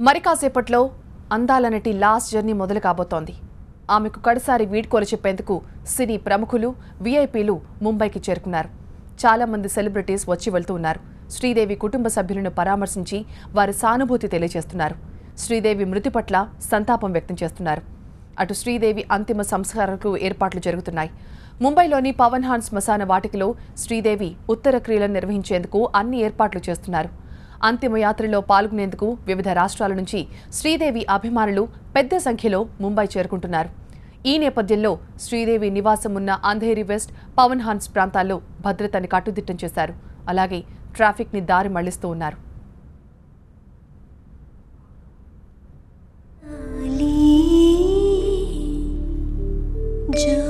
మరి కాసేపట్లో అందాల నటి లాస్ట్ జర్నీ మొదలు కాబోతోంది. ఆమెకు కడసారి వీడ్కోలు చెప్పేందుకు సినీ ప్రముఖులు వీఐపీలు ముంబైకి చేరుకున్నారు. చాలామంది సెలబ్రిటీస్ వచ్చి వెళ్తూ ఉన్నారు. శ్రీదేవి కుటుంబ సభ్యులను పరామర్శించి వారి సానుభూతి తెలియజేస్తున్నారు. శ్రీదేవి మృతి పట్ల సంతాపం వ్యక్తం చేస్తున్నారు. అటు శ్రీదేవి అంతిమ సంస్కారాలకు ఏర్పాట్లు జరుగుతున్నాయి. ముంబైలోని పవన్ హాన్ శ్మశాన వాటికలో శ్రీదేవి ఉత్తర క్రియలను నిర్వహించేందుకు అన్ని ఏర్పాట్లు చేస్తున్నారు. అంతిమయాత్రలో పాల్గొనేందుకు వివిధ రాష్ట్రాల నుంచి శ్రీదేవి అభిమానులు పెద్ద సంఖ్యలో ముంబై చేరుకుంటున్నారు. ఈ నేపథ్యంలో శ్రీదేవి నివాసం ఉన్న అంధేరి వెస్ట్ పవన్ హాన్స్ ప్రాంతాల్లో భద్రతని కట్టుదిట్టం చేశారు. అలాగే ట్రాఫిక్ని దారి మళ్ళిస్తూ ఉన్నారు. జోలాలి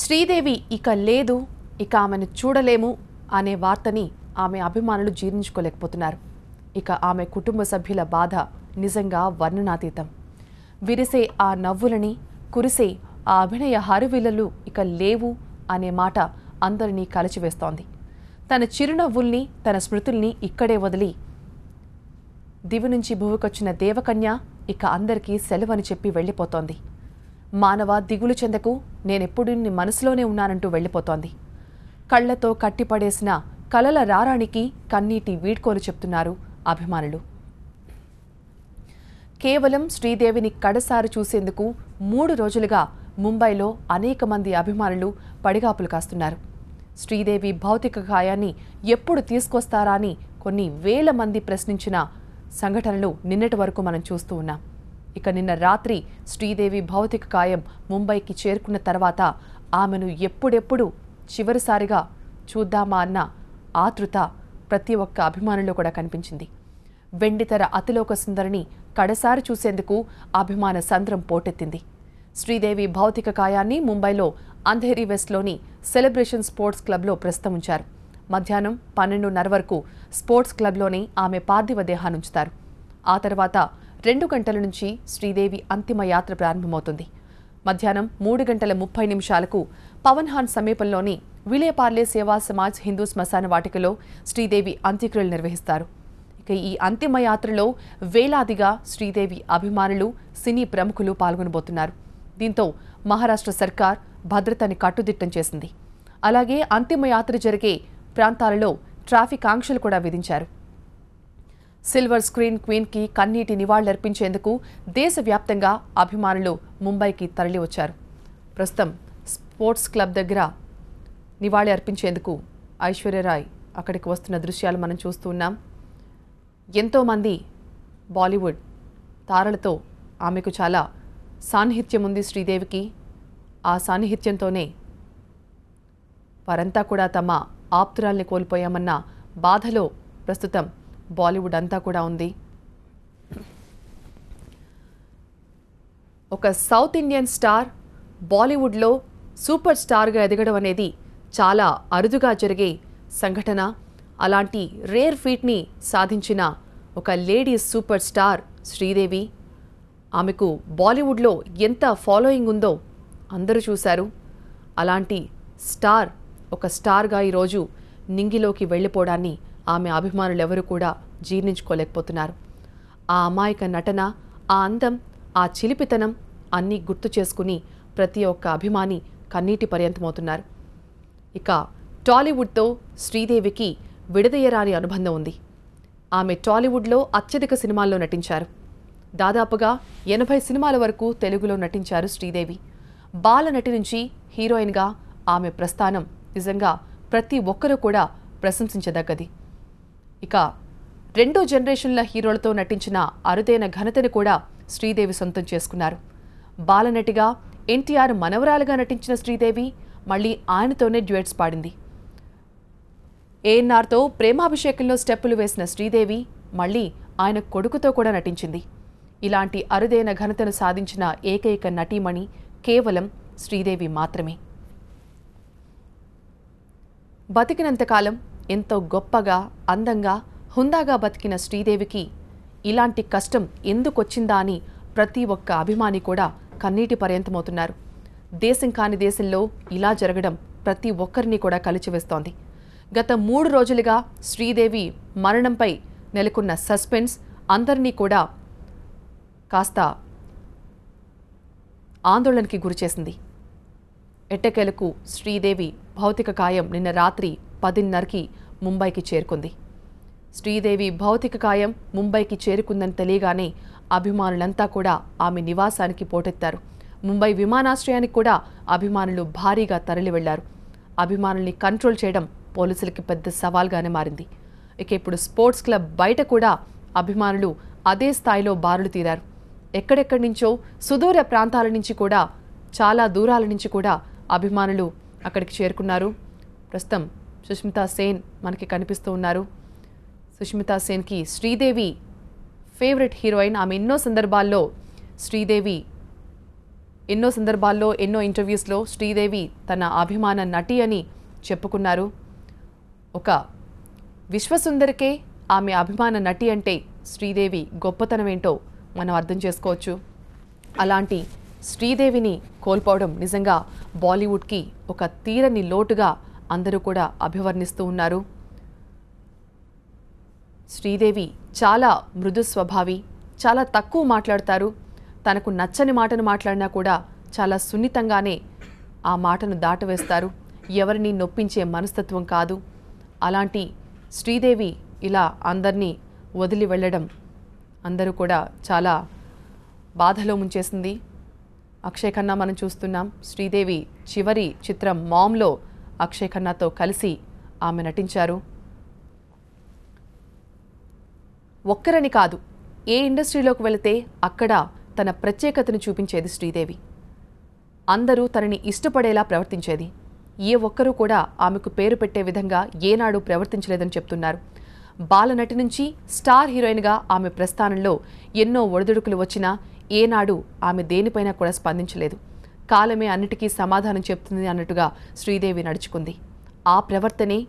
శ్రీదేవి ఇక లేదు ఇక ఆమెను చూడలేము అనే వార్తని ఆమె అభిమానులు జీర్ణించుకోలేకపోతున్నారు. ఇక ఆమె కుటుంబ సభ్యుల బాధ నిజంగా వర్ణనాతీతం. విరిసే ఆ నవ్వులని కురిసే ఆ అభినయ హరువిలలు ఇక లేవు అనే మాట అందరినీ కలిచివేస్తోంది. తన చిరునవ్వుల్ని తన స్మృతుల్ని ఇక్కడే వదిలి దివి నుంచి భూమికొచ్చిన దేవకన్య ఇక అందరికీ సెలవని చెప్పి వెళ్ళిపోతోంది. మానవ దిగులు చెందకు నేనెప్పుడు నీ మనసులోనే ఉన్నానంటూ వెళ్ళిపోతోంది. కళ్ళతో కట్టిపడేసిన కలల రారానికి కన్నీటి వీడ్కోలు చెప్తున్నారు అభిమానులు. కేవలం శ్రీదేవిని కడసారి చూసేందుకు మూడు రోజులుగా ముంబైలో అనేక మంది అభిమానులు పడిగాపులు కాస్తున్నారు. శ్రీదేవి భౌతిక గాయాన్ని ఎప్పుడు తీసుకొస్తారా అని కొన్ని వేల మంది ప్రశ్నించిన సంఘటనలు నిన్నటి వరకు మనం చూస్తూ ఉన్నాం. ఇక నిన్న రాత్రి శ్రీదేవి భౌతిక కాయం ముంబైకి చేరుకున్న తర్వాత ఆమెను ఎప్పుడెప్పుడు చివరిసారిగా చూద్దామా అన్న ఆతృత ప్రతి ఒక్క అభిమానుల్లో కూడా కనిపించింది. వెండితెర అతిలోక సుందరిని కడసారి చూసేందుకు అభిమాన సంద్రం పోటెత్తింది. శ్రీదేవి భౌతిక కాయాన్ని ముంబైలో అంధేరి వెస్ట్లోని సెలబ్రేషన్ స్పోర్ట్స్ క్లబ్లో ప్రస్తుతం ఉంచారు మధ్యాహ్నం పన్నెండున్నర వరకు స్పోర్ట్స్ క్లబ్లోనే ఆమె పార్థివ దేహాన్ని ఉంచుతారు. ఆ తర్వాత రెండు గంటల నుంచి శ్రీదేవి అంతిమ యాత్ర ప్రారంభమవుతుంది. మధ్యాహ్నం మూడు గంటల ముప్పై నిమిషాలకు పవన్ హాన్ సమీపంలోని విలేపార్లే సేవా సమాజ్ హిందూ శ్మశాన వాటికలో శ్రీదేవి అంత్యక్రియలు నిర్వహిస్తారు. ఇక ఈ అంతిమ యాత్రలో వేలాదిగా శ్రీదేవి అభిమానులు సినీ ప్రముఖులు పాల్గొనబోతున్నారు. దీంతో మహారాష్ట్ర సర్కార్ భద్రతని కట్టుదిట్టం చేసింది. అలాగే అంతిమ యాత్ర జరిగే ప్రాంతాలలో ట్రాఫిక్ ఆంక్షలు కూడా విధించారు. సిల్వర్ స్క్రీన్ క్వీన్కి కన్నీటి నివాళులర్పించేందుకు దేశవ్యాప్తంగా అభిమానులు ముంబైకి తరలివచ్చారు. ప్రస్తుతం స్పోర్ట్స్ క్లబ్ దగ్గర నివాళి అర్పించేందుకు ఐశ్వర్యరాయ్ అక్కడికి వస్తున్న దృశ్యాలు మనం చూస్తూ ఉన్నాం. ఎంతోమంది బాలీవుడ్ తారలతో ఆమెకు చాలా సాన్నిహిత్యం ఉంది శ్రీదేవికి. ఆ సాన్నిహిత్యంతోనే వారంతా కూడా తమ ఆప్తురాల్ని కోల్పోయామన్న బాధలో ప్రస్తుతం బాలీవుడ్ అంతా కూడా ఉంది. ఒక సౌత్ ఇండియన్ స్టార్ బాలీవుడ్లో సూపర్ స్టార్గా ఎదగడం అనేది చాలా అరుదుగా జరిగే సంఘటన. అలాంటి రేర్ ఫీట్ని సాధించిన ఒక లేడీ సూపర్ స్టార్ శ్రీదేవి. ఆమెకు బాలీవుడ్లో ఎంత ఫాలోయింగ్ ఉందో అందరూ చూశారు. అలాంటి స్టార్ ఒక స్టార్గా ఈరోజు నింగిలోకి వెళ్ళిపోవడాన్ని ఆమె అభిమానులు ఎవరు కూడా జీర్ణించుకోలేకపోతున్నారు. ఆ అమాయక నటన ఆ అందం ఆ చిలిపితనం అన్నీ గుర్తు చేసుకుని ప్రతి ఒక్క అభిమాని కన్నీటి పర్యంతమవుతున్నారు. ఇక టాలీవుడ్తో శ్రీదేవికి విడదీయరాని అనుబంధం ఉంది. ఆమె టాలీవుడ్లో అత్యధిక సినిమాల్లో నటించారు. దాదాపుగా ఎనభై సినిమాల వరకు తెలుగులో నటించారు శ్రీదేవి. బాల నటి నుంచి హీరోయిన్గా ఆమె ప్రస్థానం నిజంగా ప్రతి ఒక్కరూ కూడా ప్రశంసించదగ్గది. ఇక రెండో జనరేషన్ల హీరోలతో నటించిన అరుదైన ఘనతను కూడా శ్రీదేవి సొంతం చేసుకున్నారు. బాలనటిగా ఎన్టీఆర్ మనవరాలుగా నటించిన శ్రీదేవి మళ్ళీ ఆయనతోనే డ్యూయట్స్ పాడింది. ఏఎన్ఆర్తో ప్రేమాభిషేకంలో స్టెప్పులు వేసిన శ్రీదేవి మళ్ళీ ఆయన కొడుకుతో కూడా నటించింది. ఇలాంటి అరుదైన ఘనతను సాధించిన ఏకైక నటీమణి కేవలం శ్రీదేవి మాత్రమే. బతికినంతకాలం ఎంతో గొప్పగా అందంగా హుందాగా బతికిన శ్రీదేవికి ఇలాంటి కష్టం ఎందుకొచ్చిందా అని ప్రతి ఒక్క అభిమాని కూడా కన్నీటి పర్యంతమవుతున్నారు. దేశం కాని దేశంలో ఇలా జరగడం ప్రతి ఒక్కరిని కూడా కలిచివేస్తోంది. గత మూడు రోజులుగా శ్రీదేవి మరణంపై నెలకొన్న సస్పెన్స్ అందరినీ కూడా కాస్త ఆందోళనకి గురిచేసింది. ఎట్టకేలకు శ్రీదేవి భౌతిక కాయం నిన్న రాత్రి పదిన్నరకి ముంబైకి చేరుకుంది. శ్రీదేవి భౌతిక కాయం ముంబైకి చేరుకుందని తెలియగానే అభిమానులంతా కూడా ఆమె నివాసానికి పోటెత్తారు. ముంబై విమానాశ్రయానికి కూడా అభిమానులు భారీగా తరలి వెళ్ళారు అభిమానుల్ని కంట్రోల్ చేయడం పోలీసులకి పెద్ద సవాల్గానే మారింది. ఇక ఇప్పుడు స్పోర్ట్స్ క్లబ్ బయట కూడా అభిమానులు అదే స్థాయిలో బారులు తీరారు. ఎక్కడెక్కడి నుంచో సుదూర ప్రాంతాల నుంచి కూడా చాలా దూరాల నుంచి కూడా అభిమానులు అక్కడికి చేరుకున్నారు. ప్రస్తుతం సుష్మితా సేన్ మనకి కనిపిస్తూ ఉన్నారు. సుష్మితా సేన్కి శ్రీదేవి ఫేవరెట్ హీరోయిన్. ఆమె ఎన్నో సందర్భాల్లో శ్రీదేవి ఎన్నో సందర్భాల్లో ఎన్నో ఇంటర్వ్యూస్లో శ్రీదేవి తన అభిమాన నటి అని చెప్పుకున్నారు. ఒక విశ్వసుందరికే ఆమె అభిమాన నటి అంటే శ్రీదేవి గొప్పతనం ఏంటో మనం అర్థం చేసుకోవచ్చు. అలాంటి శ్రీదేవిని కోల్పోవడం నిజంగా బాలీవుడ్కి ఒక తీరని లోటుగా అందరూ కూడా అభివర్ణిస్తూ ఉన్నారు. శ్రీదేవి చాలా మృదు స్వభావి చాలా తక్కువ మాట్లాడతారు. తనకు నచ్చని మాటను మాట్లాడినా కూడా చాలా సున్నితంగానే ఆ మాటను దాటవేస్తారు. ఎవరిని నొప్పించే మనస్తత్వం కాదు. అలాంటి శ్రీదేవి ఇలా అందరినీ వదిలి వెళ్ళడం అందరూ కూడా చాలా బాధలో ముంచేసింది. అక్షయ్ ఖన్నా మనం చూస్తున్నాం. శ్రీదేవి చివరి చిత్రం మామ్లో అక్షయ్ ఖన్నాతో కలిసి ఆమె నటించారు. ఒక్కరని కాదు ఏ ఇండస్ట్రీలోకి వెళితే అక్కడ తన ప్రత్యేకతను చూపించేది శ్రీదేవి. అందరూ తనని ఇష్టపడేలా ప్రవర్తించేది. ఏ ఒక్కరూ కూడా ఆమెకు పేరు పెట్టే విధంగా ఏనాడు ప్రవర్తించలేదని చెప్తున్నారు. బాలనటి నుంచి స్టార్ హీరోయిన్గా ఆమె ప్రస్థానంలో ఎన్నో ఒడిదుడుకులు వచ్చినా ఏనాడు ఆమె దేనిపైన కూడా స్పందించలేదు. కాలమే అన్నిటికీ సమాధానం చెప్తుంది అన్నట్టుగా శ్రీదేవి నడుచుకుంది. ఆ ప్రవర్తనే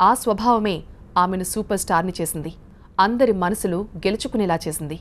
ఆ స్వభావమే ఆమెను సూపర్ స్టార్ని చేసింది. అందరి మనసులు గెలుచుకునేలా చేసింది.